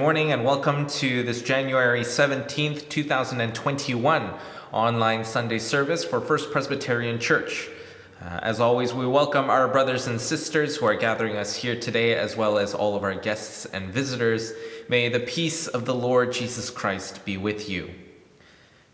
morning and welcome to this January 17th, 2021 online Sunday service for First Presbyterian Church. Uh, as always, we welcome our brothers and sisters who are gathering us here today, as well as all of our guests and visitors. May the peace of the Lord Jesus Christ be with you.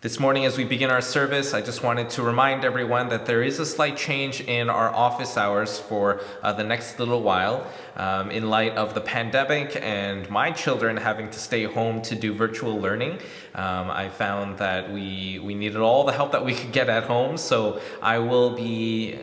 This morning, as we begin our service, I just wanted to remind everyone that there is a slight change in our office hours for uh, the next little while um, in light of the pandemic and my children having to stay home to do virtual learning. Um, I found that we, we needed all the help that we could get at home, so I will be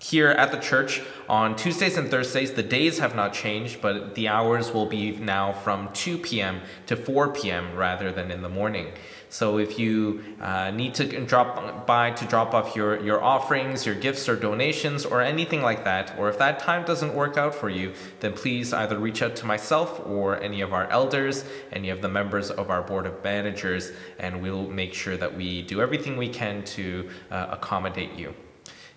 here at the church on Tuesdays and Thursdays. The days have not changed, but the hours will be now from 2 p.m. to 4 p.m. rather than in the morning. So if you uh, need to drop by to drop off your, your offerings, your gifts or donations or anything like that, or if that time doesn't work out for you, then please either reach out to myself or any of our elders, any of the members of our board of managers, and we'll make sure that we do everything we can to uh, accommodate you.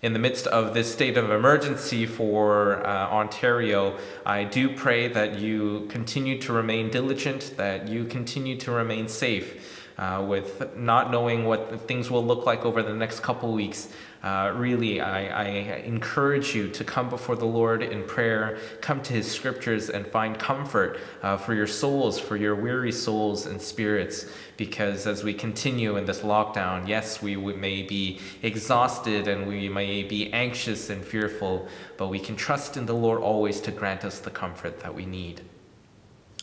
In the midst of this state of emergency for uh, Ontario, I do pray that you continue to remain diligent, that you continue to remain safe uh, with not knowing what things will look like over the next couple weeks. Uh, really, I, I, encourage you to come before the Lord in prayer, come to His scriptures, and find comfort uh, for your souls, for your weary souls and spirits. Because as we continue in this lockdown, yes, we may be exhausted and we may be anxious and fearful, but we can trust in the Lord always to grant us the comfort that we need.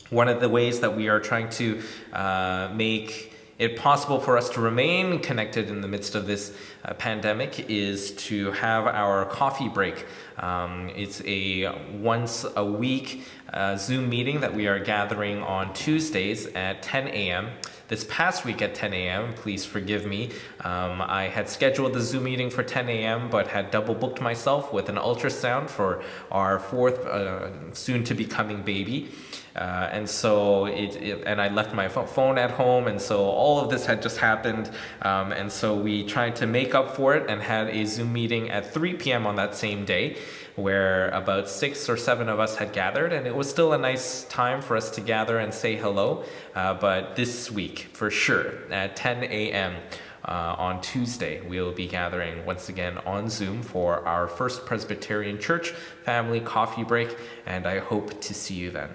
One of the ways that we are trying to uh, make it possible for us to remain connected in the midst of this uh, pandemic is to have our coffee break. Um, it's a once a week uh, Zoom meeting that we are gathering on Tuesdays at 10 a.m. This past week at 10 a.m., please forgive me, um, I had scheduled the Zoom meeting for 10 a.m., but had double booked myself with an ultrasound for our fourth uh, soon to be coming baby. Uh, and so it, it, and I left my phone at home, and so all of this had just happened. Um, and so we tried to make up for it and had a Zoom meeting at 3 p.m. on that same day where about six or seven of us had gathered, and it was still a nice time for us to gather and say hello. Uh, but this week, for sure, at 10 a.m., uh, on Tuesday, we'll be gathering once again on Zoom for our First Presbyterian Church family coffee break, and I hope to see you then.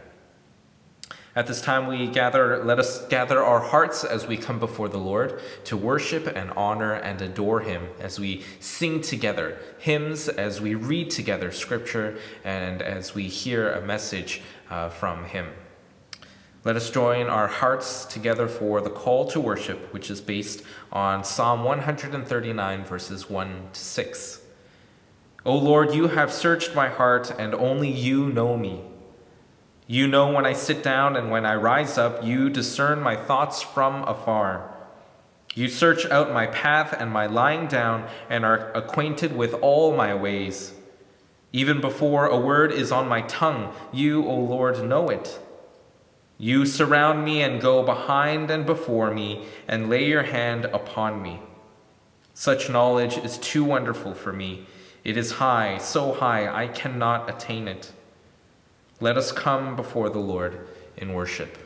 At this time we gather, let us gather our hearts as we come before the Lord to worship and honor and adore him as we sing together hymns, as we read together scripture, and as we hear a message uh, from him. Let us join our hearts together for the call to worship, which is based on Psalm 139, verses 1 to 6. O Lord, you have searched my heart, and only you know me. You know when I sit down and when I rise up, you discern my thoughts from afar. You search out my path and my lying down and are acquainted with all my ways. Even before a word is on my tongue, you, O Lord, know it. You surround me and go behind and before me and lay your hand upon me. Such knowledge is too wonderful for me. It is high, so high, I cannot attain it. Let us come before the Lord in worship.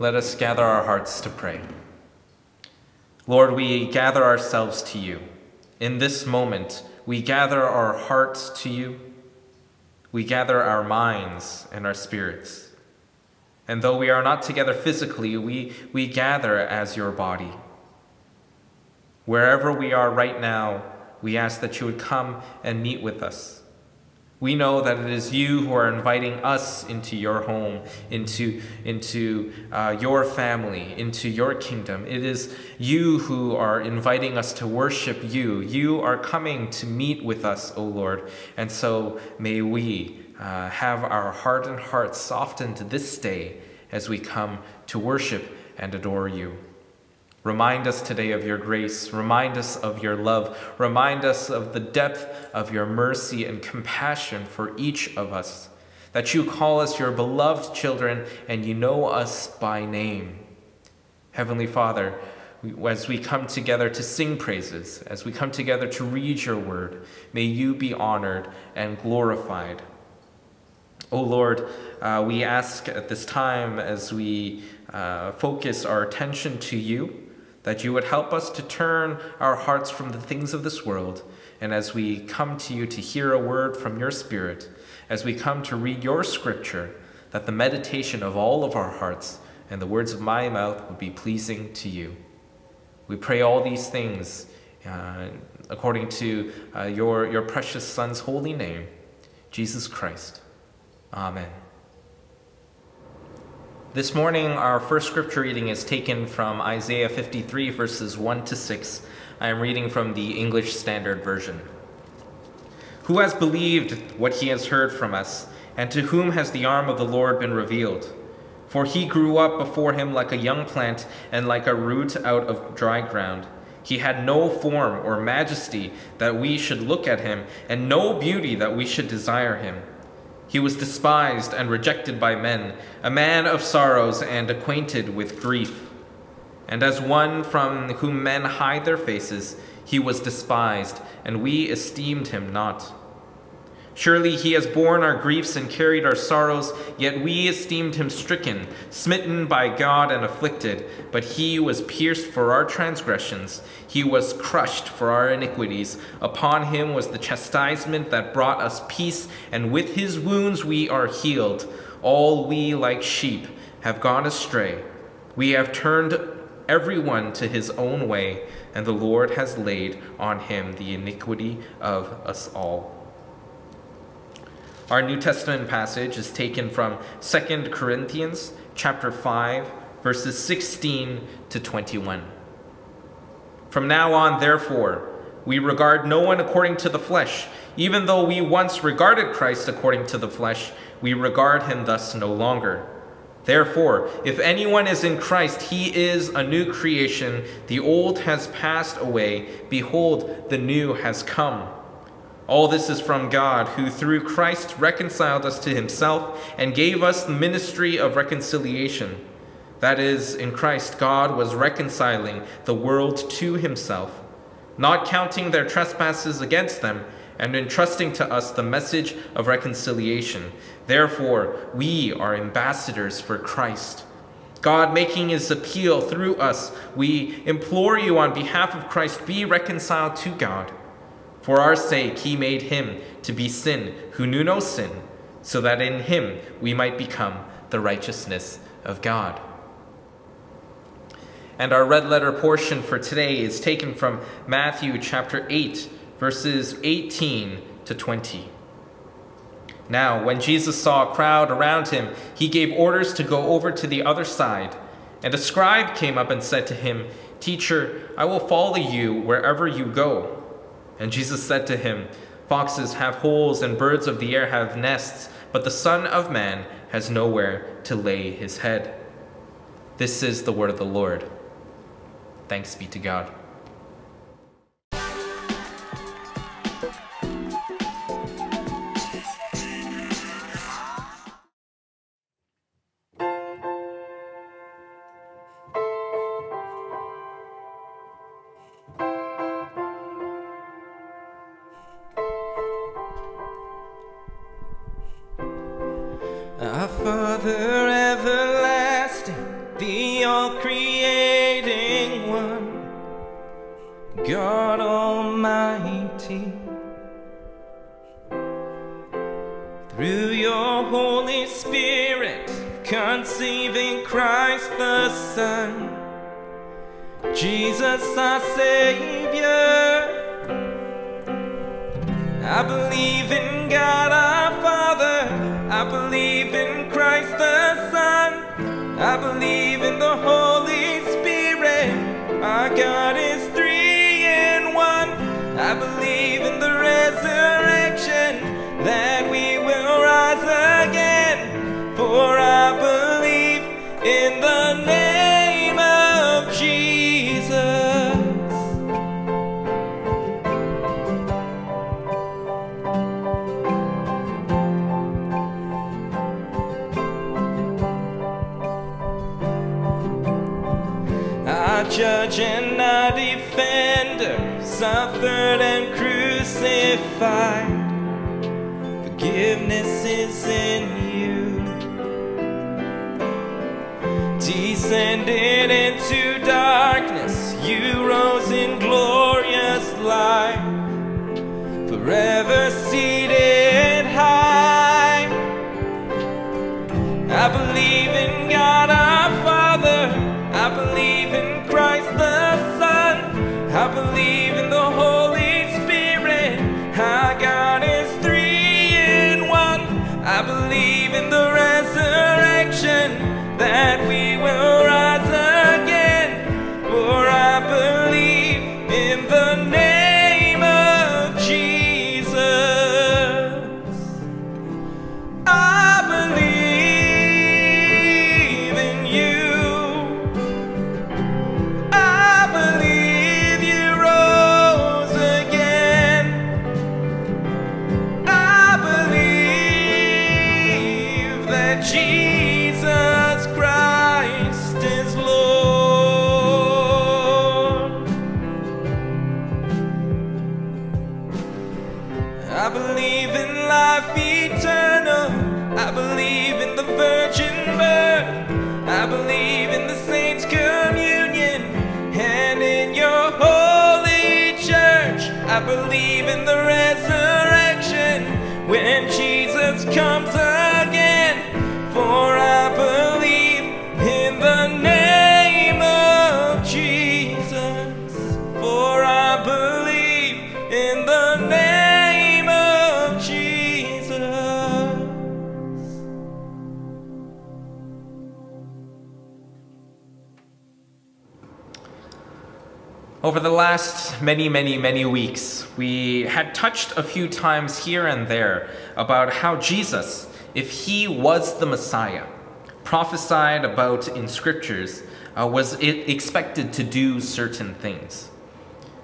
Let us gather our hearts to pray. Lord, we gather ourselves to you. In this moment, we gather our hearts to you. We gather our minds and our spirits. And though we are not together physically, we, we gather as your body. Wherever we are right now, we ask that you would come and meet with us. We know that it is you who are inviting us into your home, into, into uh, your family, into your kingdom. It is you who are inviting us to worship you. You are coming to meet with us, O Lord. And so may we uh, have our heart and hearts softened this day as we come to worship and adore you. Remind us today of your grace. Remind us of your love. Remind us of the depth of your mercy and compassion for each of us. That you call us your beloved children and you know us by name. Heavenly Father, as we come together to sing praises, as we come together to read your word, may you be honored and glorified. O oh Lord, uh, we ask at this time as we uh, focus our attention to you that you would help us to turn our hearts from the things of this world, and as we come to you to hear a word from your Spirit, as we come to read your scripture, that the meditation of all of our hearts and the words of my mouth would be pleasing to you. We pray all these things uh, according to uh, your, your precious Son's holy name, Jesus Christ. Amen. This morning, our first scripture reading is taken from Isaiah 53, verses 1 to 6. I am reading from the English Standard Version. Who has believed what he has heard from us, and to whom has the arm of the Lord been revealed? For he grew up before him like a young plant and like a root out of dry ground. He had no form or majesty that we should look at him, and no beauty that we should desire him. He was despised and rejected by men, a man of sorrows and acquainted with grief. And as one from whom men hide their faces, he was despised, and we esteemed him not. Surely he has borne our griefs and carried our sorrows, yet we esteemed him stricken, smitten by God, and afflicted. But he was pierced for our transgressions, he was crushed for our iniquities. Upon him was the chastisement that brought us peace, and with his wounds we are healed. All we, like sheep, have gone astray. We have turned everyone to his own way, and the Lord has laid on him the iniquity of us all. Our New Testament passage is taken from 2 Corinthians chapter 5 verses 16 to 21. From now on therefore we regard no one according to the flesh even though we once regarded Christ according to the flesh we regard him thus no longer. Therefore, if anyone is in Christ, he is a new creation. The old has passed away. Behold, the new has come. All this is from God, who through Christ reconciled us to himself and gave us the ministry of reconciliation. That is, in Christ, God was reconciling the world to himself, not counting their trespasses against them, and entrusting to us the message of reconciliation. Therefore, we are ambassadors for Christ. God making his appeal through us, we implore you on behalf of Christ, be reconciled to God. For our sake he made him to be sin who knew no sin, so that in him we might become the righteousness of God. And our red letter portion for today is taken from Matthew chapter 8, verses 18 to 20. Now, when Jesus saw a crowd around him, he gave orders to go over to the other side. And a scribe came up and said to him, Teacher, I will follow you wherever you go. And Jesus said to him, Foxes have holes and birds of the air have nests, but the Son of Man has nowhere to lay his head. This is the word of the Lord. Thanks be to God. Crucified. Forgiveness is in you. Descended into darkness, you rose in glorious light, forever seated high. I believe in God our last many, many, many weeks, we had touched a few times here and there about how Jesus, if he was the Messiah, prophesied about in scriptures, uh, was it expected to do certain things.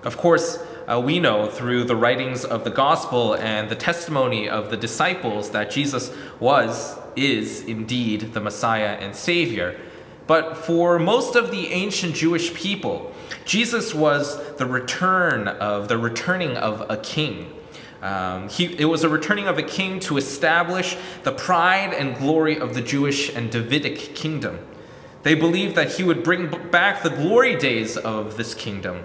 Of course, uh, we know through the writings of the gospel and the testimony of the disciples that Jesus was, is indeed the Messiah and Savior. But for most of the ancient Jewish people, Jesus was the return of the returning of a king. Um, he, it was a returning of a king to establish the pride and glory of the Jewish and Davidic kingdom. They believed that he would bring back the glory days of this kingdom.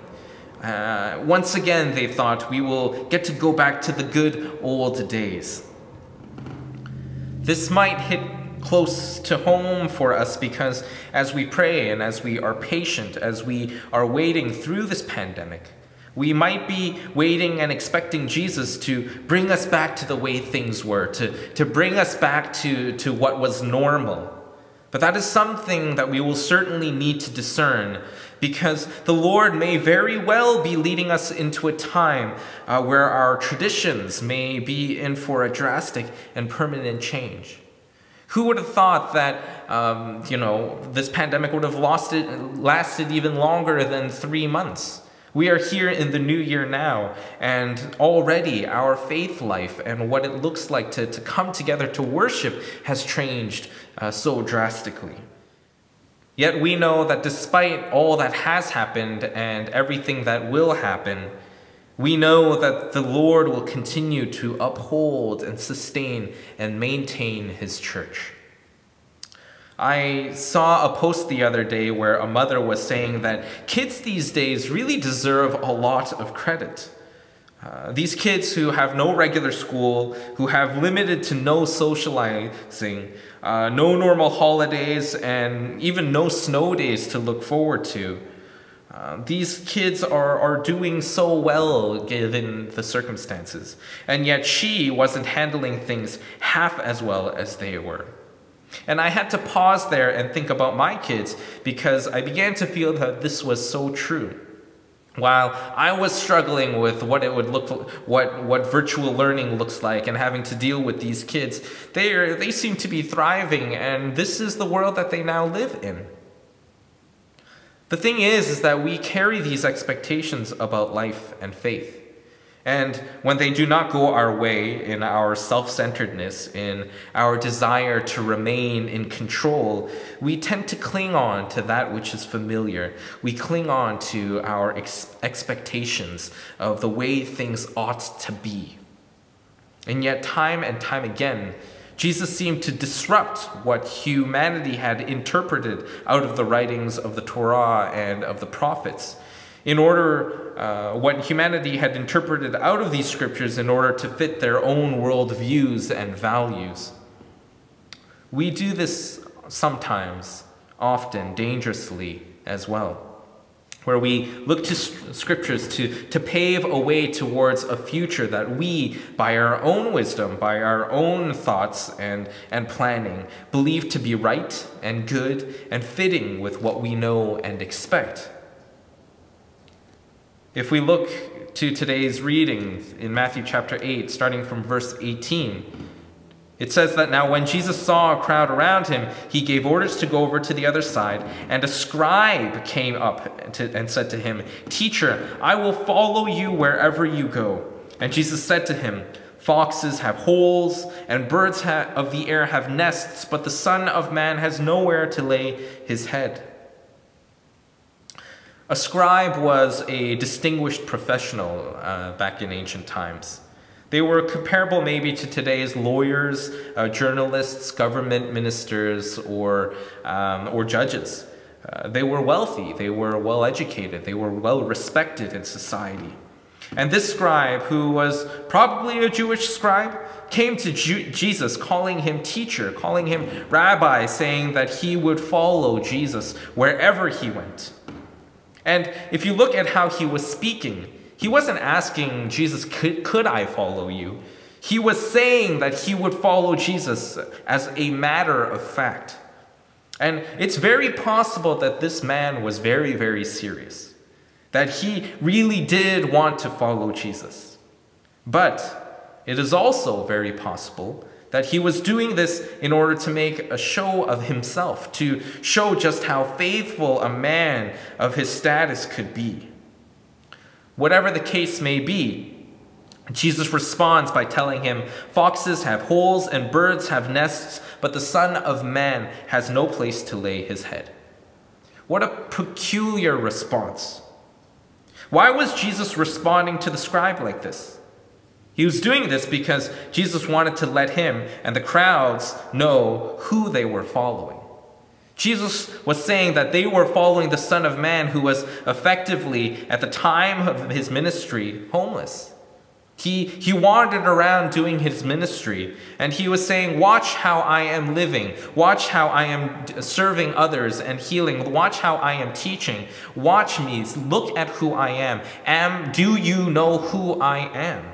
Uh, once again, they thought, we will get to go back to the good old days. This might hit close to home for us because as we pray and as we are patient, as we are waiting through this pandemic, we might be waiting and expecting Jesus to bring us back to the way things were, to, to bring us back to, to what was normal. But that is something that we will certainly need to discern because the Lord may very well be leading us into a time uh, where our traditions may be in for a drastic and permanent change. Who would have thought that, um, you know, this pandemic would have it, lasted even longer than three months? We are here in the new year now, and already our faith life and what it looks like to, to come together to worship has changed uh, so drastically. Yet we know that despite all that has happened and everything that will happen, we know that the Lord will continue to uphold and sustain and maintain his church. I saw a post the other day where a mother was saying that kids these days really deserve a lot of credit. Uh, these kids who have no regular school, who have limited to no socializing, uh, no normal holidays, and even no snow days to look forward to, uh, these kids are, are doing so well given the circumstances, and yet she wasn't handling things half as well as they were. And I had to pause there and think about my kids because I began to feel that this was so true. While I was struggling with what it would look what what virtual learning looks like and having to deal with these kids, they are, they seem to be thriving and this is the world that they now live in. The thing is, is that we carry these expectations about life and faith. And when they do not go our way in our self centeredness, in our desire to remain in control, we tend to cling on to that which is familiar. We cling on to our ex expectations of the way things ought to be. And yet, time and time again, Jesus seemed to disrupt what humanity had interpreted out of the writings of the Torah and of the prophets. In order, uh, what humanity had interpreted out of these scriptures in order to fit their own world views and values. We do this sometimes, often, dangerously as well where we look to scriptures to, to pave a way towards a future that we, by our own wisdom, by our own thoughts and, and planning, believe to be right and good and fitting with what we know and expect. If we look to today's reading in Matthew chapter 8, starting from verse 18, it says that now when Jesus saw a crowd around him, he gave orders to go over to the other side, and a scribe came up to, and said to him, Teacher, I will follow you wherever you go. And Jesus said to him, Foxes have holes, and birds of the air have nests, but the Son of Man has nowhere to lay his head. A scribe was a distinguished professional uh, back in ancient times. They were comparable maybe to today's lawyers, uh, journalists, government ministers, or, um, or judges. Uh, they were wealthy, they were well educated, they were well respected in society. And this scribe, who was probably a Jewish scribe, came to Ju- Jesus calling him teacher, calling him rabbi, saying that he would follow Jesus wherever he went. And if you look at how he was speaking, he wasn't asking Jesus, could, could I follow you? He was saying that he would follow Jesus as a matter of fact. And it's very possible that this man was very, very serious, that he really did want to follow Jesus. But it is also very possible that he was doing this in order to make a show of himself, to show just how faithful a man of his status could be. Whatever the case may be, Jesus responds by telling him, Foxes have holes and birds have nests, but the Son of Man has no place to lay his head. What a peculiar response. Why was Jesus responding to the scribe like this? He was doing this because Jesus wanted to let him and the crowds know who they were following. Jesus was saying that they were following the Son of Man who was effectively, at the time of his ministry, homeless. He, he wandered around doing his ministry, and he was saying, Watch how I am living. Watch how I am serving others and healing. Watch how I am teaching. Watch me. Look at who I am. Am, do you know who I am?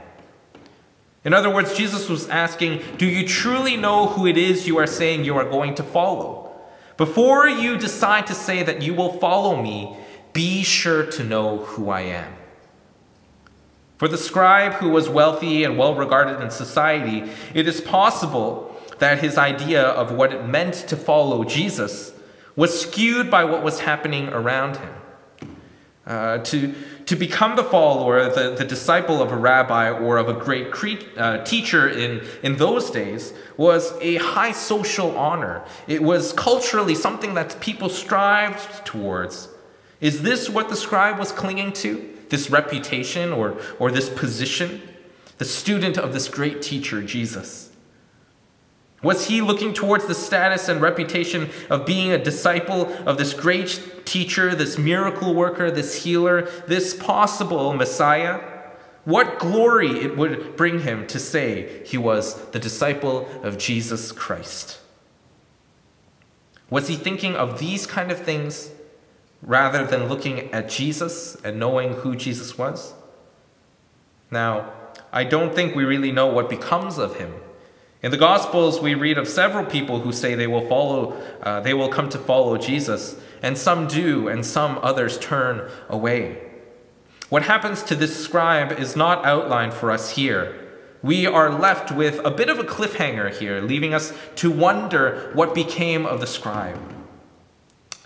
In other words, Jesus was asking, Do you truly know who it is you are saying you are going to follow? Before you decide to say that you will follow me, be sure to know who I am. For the scribe who was wealthy and well regarded in society, it is possible that his idea of what it meant to follow Jesus was skewed by what was happening around him. Uh, to, to become the follower, the, the disciple of a rabbi or of a great cre- uh, teacher in, in those days was a high social honor. It was culturally something that people strived towards. Is this what the scribe was clinging to? this reputation or, or this position, the student of this great teacher, Jesus? Was he looking towards the status and reputation of being a disciple of this great teacher, this miracle worker, this healer, this possible Messiah? What glory it would bring him to say he was the disciple of Jesus Christ. Was he thinking of these kind of things rather than looking at Jesus and knowing who Jesus was? Now, I don't think we really know what becomes of him. In the Gospels, we read of several people who say they will follow, uh, they will come to follow Jesus, and some do, and some others turn away. What happens to this scribe is not outlined for us here. We are left with a bit of a cliffhanger here, leaving us to wonder what became of the scribe.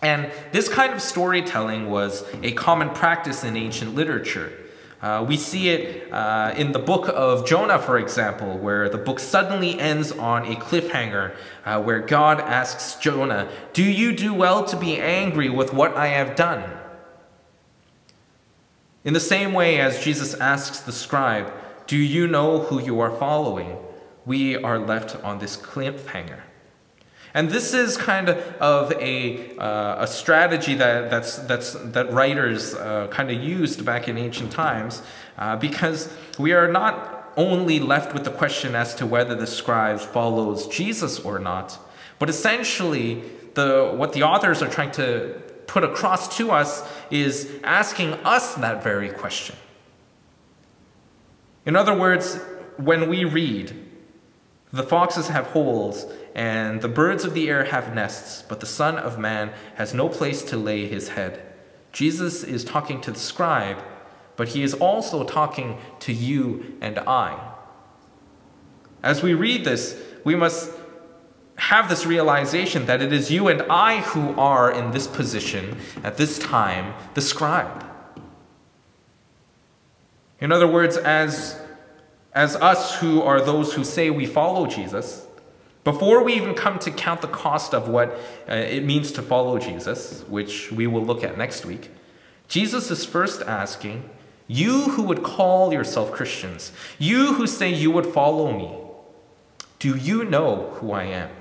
And this kind of storytelling was a common practice in ancient literature. Uh, we see it uh, in the book of Jonah, for example, where the book suddenly ends on a cliffhanger uh, where God asks Jonah, Do you do well to be angry with what I have done? In the same way as Jesus asks the scribe, Do you know who you are following? We are left on this cliffhanger. And this is kind of a, uh, a strategy that, that's, that's, that writers uh, kind of used back in ancient times uh, because we are not only left with the question as to whether the scribe follows Jesus or not, but essentially the, what the authors are trying to put across to us is asking us that very question. In other words, when we read, the foxes have holes and the birds of the air have nests, but the Son of Man has no place to lay his head. Jesus is talking to the scribe, but he is also talking to you and I. As we read this, we must have this realization that it is you and I who are in this position at this time, the scribe. In other words, as, as us who are those who say we follow Jesus, before we even come to count the cost of what uh, it means to follow Jesus, which we will look at next week, Jesus is first asking, You who would call yourself Christians, you who say you would follow me, do you know who I am?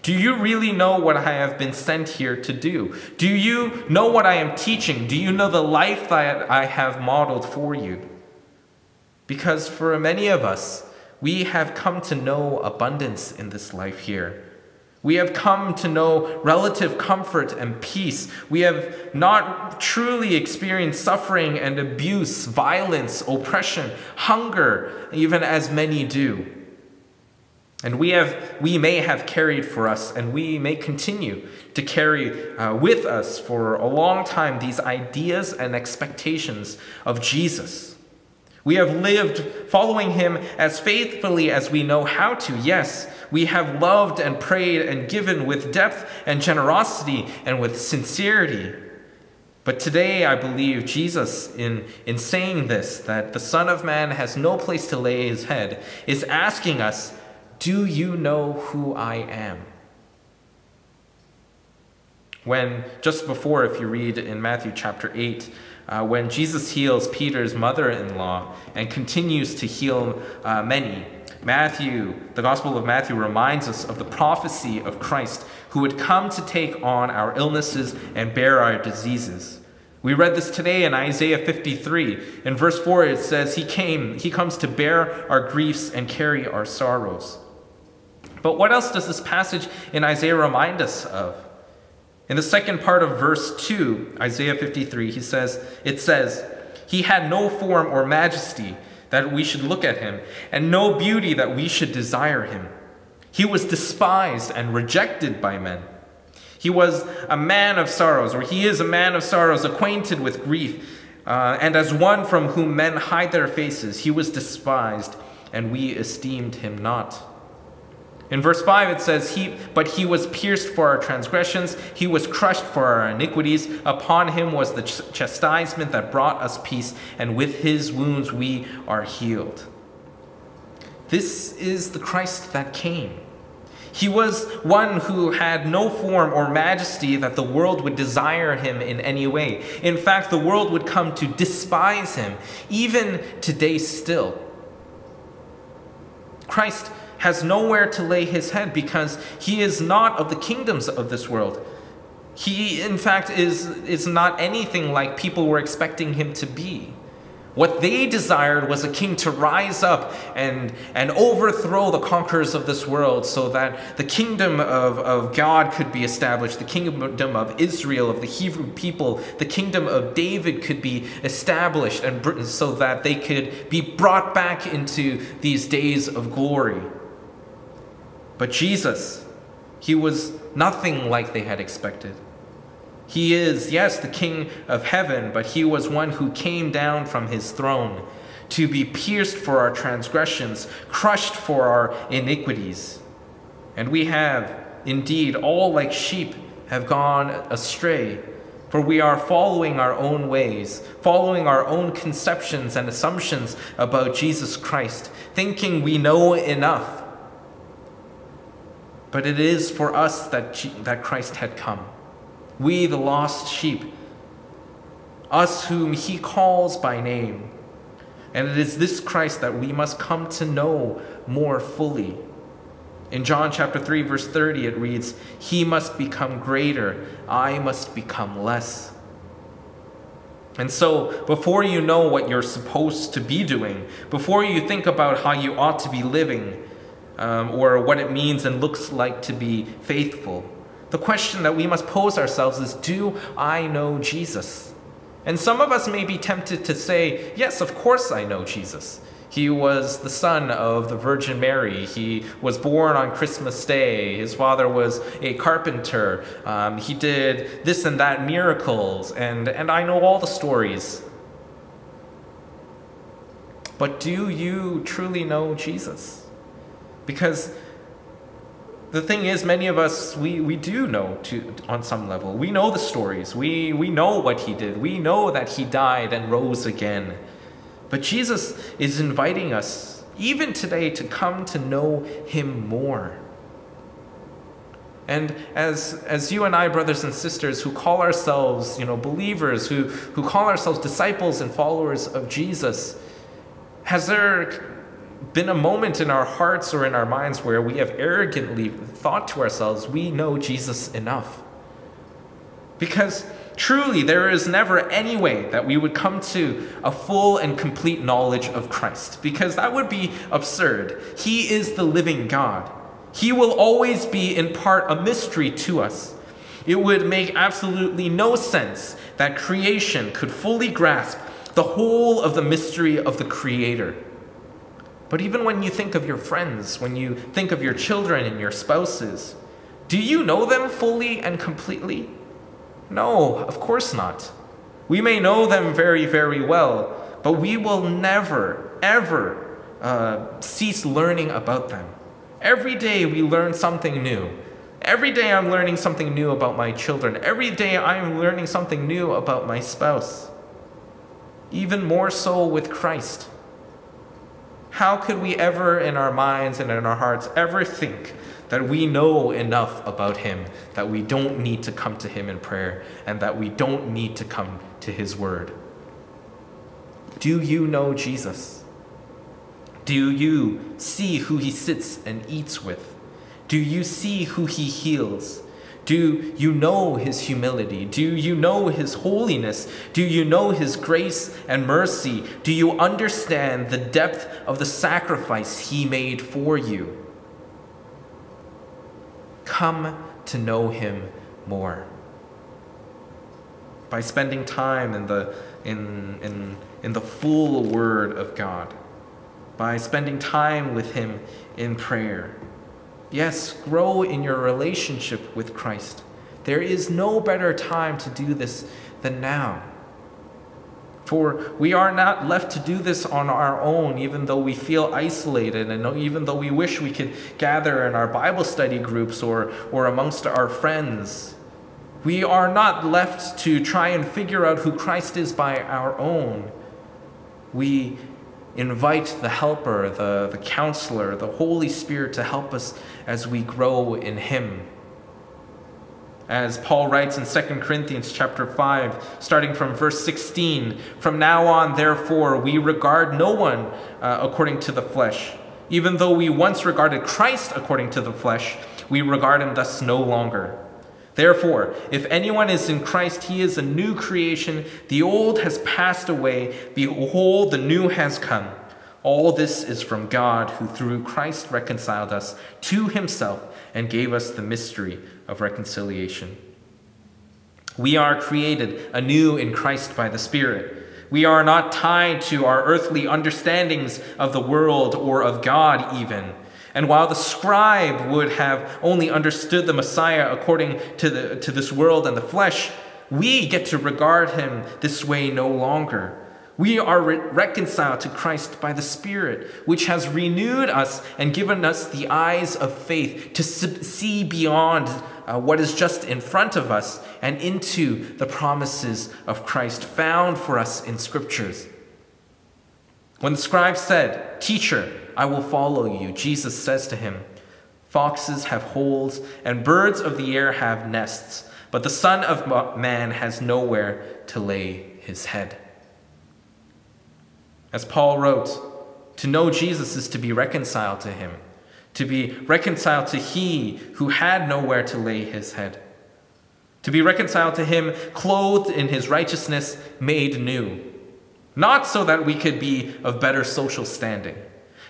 Do you really know what I have been sent here to do? Do you know what I am teaching? Do you know the life that I have modeled for you? Because for many of us, we have come to know abundance in this life here. We have come to know relative comfort and peace. We have not truly experienced suffering and abuse, violence, oppression, hunger, even as many do. And we, have, we may have carried for us, and we may continue to carry uh, with us for a long time these ideas and expectations of Jesus. We have lived following him as faithfully as we know how to. Yes, we have loved and prayed and given with depth and generosity and with sincerity. But today, I believe Jesus, in, in saying this, that the Son of Man has no place to lay his head, is asking us, Do you know who I am? When, just before, if you read in Matthew chapter 8, uh, when Jesus heals Peter's mother in law and continues to heal uh, many, Matthew, the Gospel of Matthew, reminds us of the prophecy of Christ who would come to take on our illnesses and bear our diseases. We read this today in Isaiah 53. In verse 4, it says, He came, He comes to bear our griefs and carry our sorrows. But what else does this passage in Isaiah remind us of? In the second part of verse 2, Isaiah 53, he says, it says, He had no form or majesty that we should look at him, and no beauty that we should desire him. He was despised and rejected by men. He was a man of sorrows, or he is a man of sorrows, acquainted with grief, uh, and as one from whom men hide their faces, he was despised, and we esteemed him not. In verse 5 it says, he, But he was pierced for our transgressions, he was crushed for our iniquities. Upon him was the ch chastisement that brought us peace, and with his wounds we are healed. This is the Christ that came. He was one who had no form or majesty that the world would desire him in any way. In fact, the world would come to despise him, even today still. Christ has nowhere to lay his head because he is not of the kingdoms of this world. He, in fact, is, is not anything like people were expecting him to be. What they desired was a king to rise up and, and overthrow the conquerors of this world so that the kingdom of, of God could be established, the kingdom of Israel, of the Hebrew people, the kingdom of David could be established, and so that they could be brought back into these days of glory. But Jesus, he was nothing like they had expected. He is, yes, the King of heaven, but he was one who came down from his throne to be pierced for our transgressions, crushed for our iniquities. And we have, indeed, all like sheep have gone astray, for we are following our own ways, following our own conceptions and assumptions about Jesus Christ, thinking we know enough but it is for us that, that Christ had come. We, the lost sheep, us whom he calls by name. And it is this Christ that we must come to know more fully. In John chapter 3, verse 30, it reads, He must become greater, I must become less. And so, before you know what you're supposed to be doing, before you think about how you ought to be living, um, or what it means and looks like to be faithful. The question that we must pose ourselves is Do I know Jesus? And some of us may be tempted to say, Yes, of course I know Jesus. He was the son of the Virgin Mary. He was born on Christmas Day. His father was a carpenter. Um, he did this and that miracles, and, and I know all the stories. But do you truly know Jesus? Because the thing is, many of us, we, we do know to, on some level. We know the stories. We, we know what he did. We know that he died and rose again. But Jesus is inviting us, even today, to come to know him more. And as, as you and I, brothers and sisters, who call ourselves, you know, believers, who, who call ourselves disciples and followers of Jesus, has there been a moment in our hearts or in our minds where we have arrogantly thought to ourselves, we know Jesus enough. Because Truly, there is never any way that we would come to a full and complete knowledge of Christ, because that would be absurd. He is the living God. He will always be in part a mystery to us. It would make absolutely no sense that creation could fully grasp the whole of the mystery of the Creator. But even when you think of your friends, when you think of your children and your spouses, do you know them fully and completely? No, of course not. We may know them very, very well, but we will never, ever uh, cease learning about them. Every day we learn something new. Every day I'm learning something new about my children. Every day I am learning something new about my spouse. Even more so with Christ. How could we ever, in our minds and in our hearts, ever think that we know enough about Him, that we don't need to come to Him in prayer, and that we don't need to come to His Word. Do you know Jesus? Do you see who He sits and eats with? Do you see who He heals? Do you know his humility? Do you know his holiness? Do you know his grace and mercy? Do you understand the depth of the sacrifice he made for you? come to know him more. By spending time in the, in, in, in the full word of God, by spending time with him in prayer. Yes, grow in your relationship with Christ. There is no better time to do this than now. For we are not left to do this on our own, even though we feel isolated and even though we wish we could gather in our Bible study groups or, or amongst our friends. We are not left to try and figure out who Christ is by our own. We invite the helper, the, the counselor, the Holy Spirit to help us as we grow in Him. As Paul writes in 2 Corinthians chapter 5, starting from verse 16, from now on, therefore, we regard no one uh, according to the flesh. Even though we once regarded Christ according to the flesh, we regard him thus no longer. Therefore, if anyone is in Christ, he is a new creation. The old has passed away. Behold, the new has come. All this is from God, who through Christ reconciled us to himself and gave us the mystery of reconciliation. We are created anew in Christ by the Spirit. We are not tied to our earthly understandings of the world or of God, even. And while the scribe would have only understood the Messiah according to, the, to this world and the flesh, we get to regard him this way no longer. We are re reconciled to Christ by the Spirit, which has renewed us and given us the eyes of faith to see beyond uh, what is just in front of us and into the promises of Christ found for us in Scriptures. When the scribe said, Teacher, I will follow you, Jesus says to him, Foxes have holes, and birds of the air have nests, but the Son of Man has nowhere to lay his head. As Paul wrote, to know Jesus is to be reconciled to him, to be reconciled to he who had nowhere to lay his head, to be reconciled to him clothed in his righteousness made new, not so that we could be of better social standing.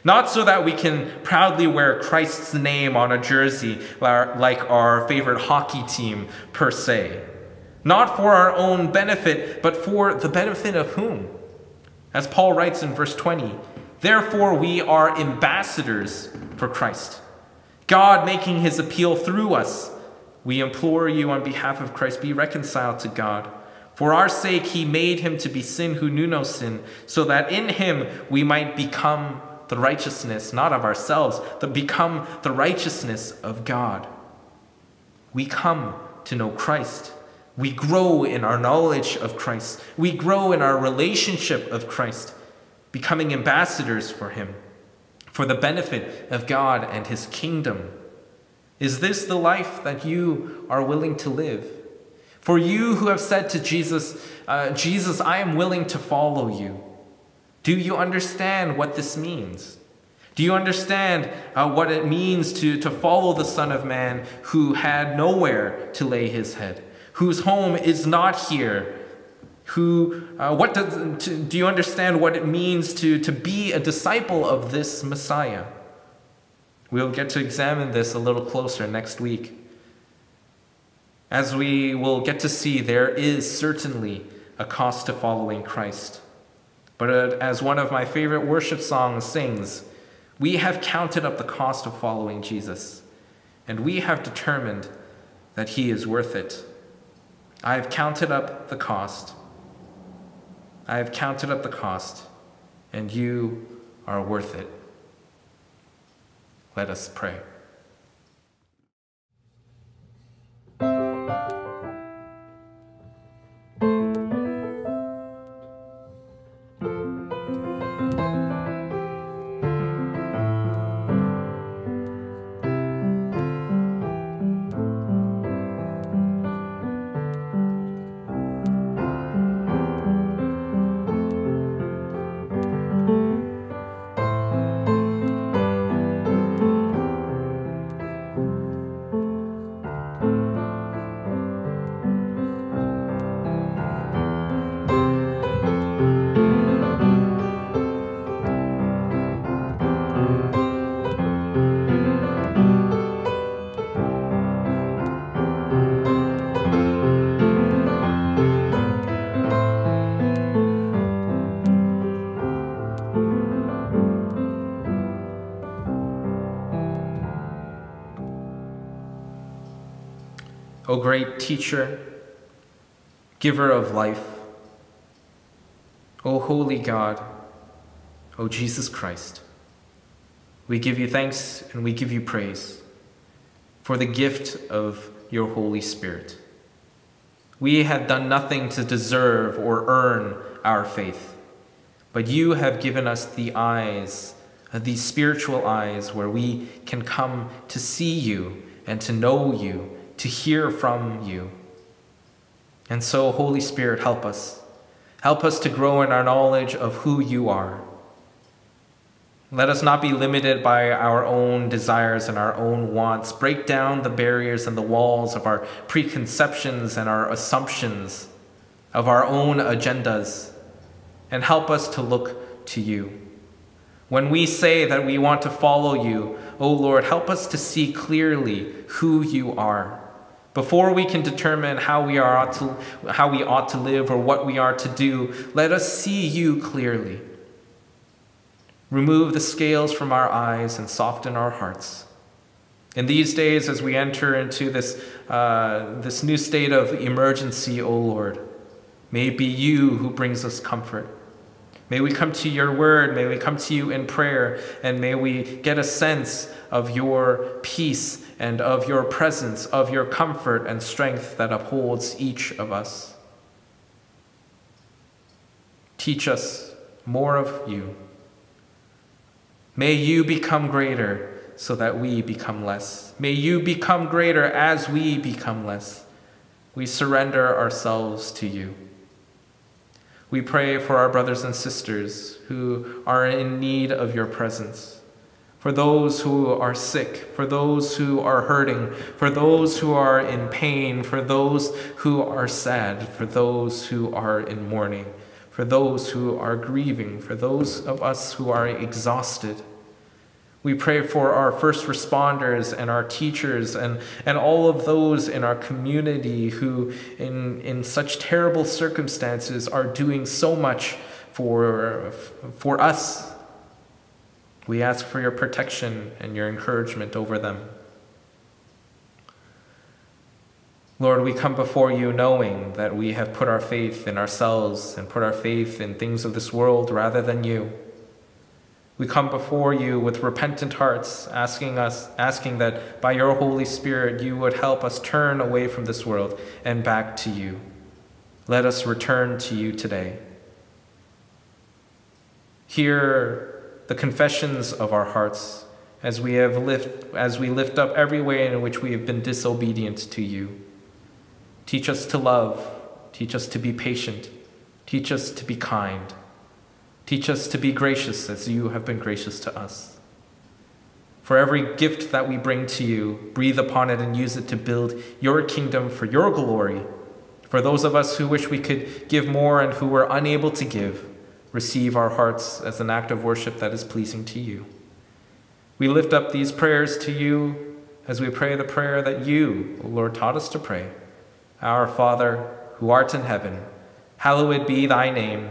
Not so that we can proudly wear Christ's name on a jersey like our favorite hockey team, per se. Not for our own benefit, but for the benefit of whom? As Paul writes in verse 20, therefore we are ambassadors for Christ. God making his appeal through us. We implore you on behalf of Christ, be reconciled to God. For our sake, he made him to be sin who knew no sin, so that in him we might become the righteousness, not of ourselves, but become the righteousness of God. We come to know Christ. We grow in our knowledge of Christ. We grow in our relationship of Christ, becoming ambassadors for Him, for the benefit of God and His kingdom. Is this the life that you are willing to live? For you who have said to Jesus, uh, Jesus, I am willing to follow you. Do you understand what this means? Do you understand uh, what it means to, to follow the Son of Man who had nowhere to lay his head? whose home is not here. Who, uh, what does, to, do you understand what it means to, to be a disciple of this Messiah? We'll get to examine this a little closer next week. As we will get to see, there is certainly a cost to following Christ. But uh, as one of my favorite worship songs sings, we have counted up the cost of following Jesus, and we have determined that he is worth it. I have counted up the cost. I have counted up the cost, and you are worth it. Let us pray. thank you. O great teacher, giver of life, O holy God, O Jesus Christ, we give you thanks and we give you praise for the gift of your Holy Spirit. We have done nothing to deserve or earn our faith, but you have given us the eyes, these spiritual eyes, where we can come to see you and to know you to hear from you. And so, Holy Spirit, help us. Help us to grow in our knowledge of who you are. Let us not be limited by our own desires and our own wants. Break down the barriers and the walls of our preconceptions and our assumptions, of our own agendas, and help us to look to you. When we say that we want to follow you, O oh Lord, help us to see clearly who you are. Before we can determine how we, are ought to, how we ought to live or what we are to do, let us see you clearly. Remove the scales from our eyes and soften our hearts. In these days, as we enter into this, uh, this new state of emergency, O Lord, may it be you who brings us comfort. May we come to your word, may we come to you in prayer, and may we get a sense of your peace and of your presence, of your comfort and strength that upholds each of us. Teach us more of you. May you become greater so that we become less. May you become greater as we become less. We surrender ourselves to you. We pray for our brothers and sisters who are in need of your presence for those who are sick, for those who are hurting, for those who are in pain, for those who are sad, for those who are in mourning, for those who are grieving, for those of us who are exhausted. We pray for our first responders and our teachers and, and all of those in our community who, in, in such terrible circumstances, are doing so much for, for us we ask for your protection and your encouragement over them. Lord, we come before you knowing that we have put our faith in ourselves and put our faith in things of this world rather than you. We come before you with repentant hearts, asking us asking that by your Holy Spirit you would help us turn away from this world and back to you. Let us return to you today. Hear the confessions of our hearts as we have lift as we lift up every way in which we have been disobedient to you. Teach us to love, teach us to be patient, teach us to be kind. Teach us to be gracious as you have been gracious to us. For every gift that we bring to you, breathe upon it and use it to build your kingdom for your glory For those of us who wish we could give more and who were unable to give, receive our hearts as an act of worship that is pleasing to you. We lift up these prayers to you as we pray the prayer that you, O Lord, taught us to pray. Our Father, who art in heaven, hallowed be thy name.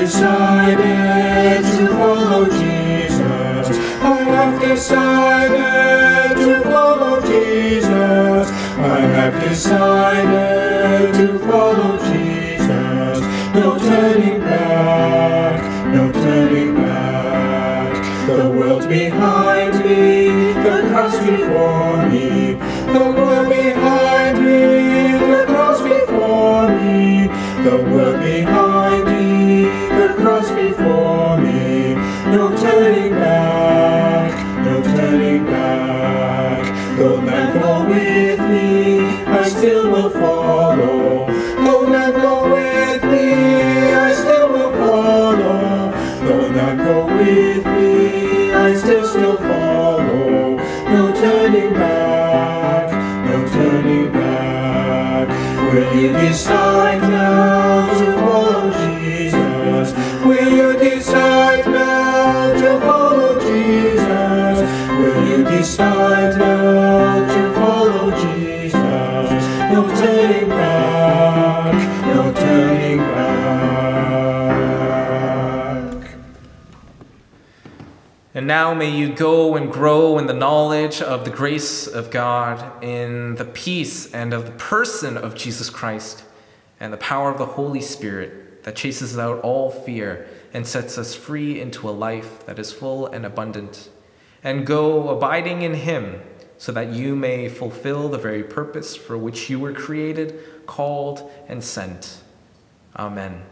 Decided to follow Jesus. I have decided to follow Jesus. I have decided to follow Jesus. No turning to follow Jesus? No turning back, no turning back. And now may you go and grow in the knowledge of the grace of God, in the peace and of the person of Jesus Christ, and the power of the Holy Spirit that chases out all fear and sets us free into a life that is full and abundant. And go abiding in Him so that you may fulfill the very purpose for which you were created, called, and sent. Amen.